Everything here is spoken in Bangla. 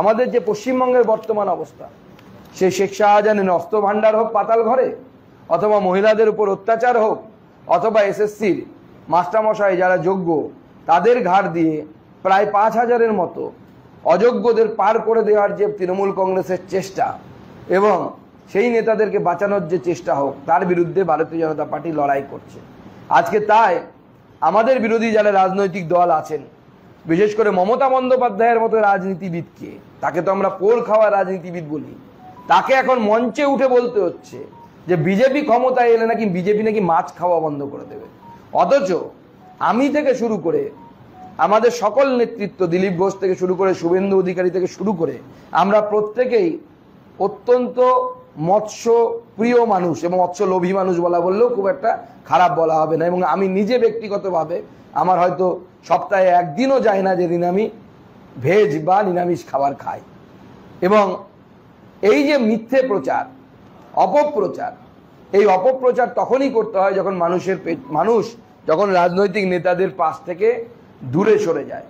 আমাদের যে পশ্চিমবঙ্গের বর্তমান অবস্থা, সে শেখ শাহজাহানের অস্ত্র ভাণ্ডার হোক পাতাল ঘরে, অথবা মহিলাদের উপর অত্যাচার হোক, অথবা এসএসসির মাস্টারমশাই যারা যোগ্য, তাদের ঘাড় দিয়ে প্রায় পাঁচ হাজারের মতো অযোগ্যদের পার করে দেওয়ার যে তৃণমূল কংগ্রেসের চেষ্টা এবং সেই নেতাদেরকে বাঁচানোর যে চেষ্টা হোক, তার বিরুদ্ধে ভারতীয় জনতা পার্টি লড়াই করছে। আজকে তাই আমাদের বিরোধী যারা রাজনৈতিক দল আছেন বিশেষ করে মমতা বন্দ্যোপাধ্যায়ের মতো রাজনীতিবিদকে তাকে তো আমরা পোল খাওয়া রাজনীতিবিদ বলি। তাকে এখন মঞ্চে উঠে বলতে হচ্ছে যে, বিজেপি ক্ষমতায় এলে নাকি বিজেপি নাকি মাছ খাওয়া বন্ধ করে দেবে। অথচ আমি থেকে শুরু করে আমাদের সকল নেতৃত্ব, দিলীপ ঘোষ থেকে শুরু করে শুভেন্দু অধিকারী থেকে শুরু করে আমরা প্রত্যেকেই অত্যন্ত মৎস্য প্রিয় মানুষ এবং মৎস্য লোভী মানুষ বলা বললেও খুব একটা খারাপ বলা হবে না। এবং আমি নিজে ব্যক্তিগতভাবে আমার হয়তো সপ্তাহে একদিনও যায় না যেদিন আমি ভেজ বা নিরামিষ খাবার খাই। এবং এই যে মিথ্যে প্রচার, অপপ্রচার, এই অপপ্রচার তখনই করতে হয় যখন মানুষের পেট, মানুষ, যখন রাজনৈতিক নেতাদের পাশ থেকে দূরে সরে যায়।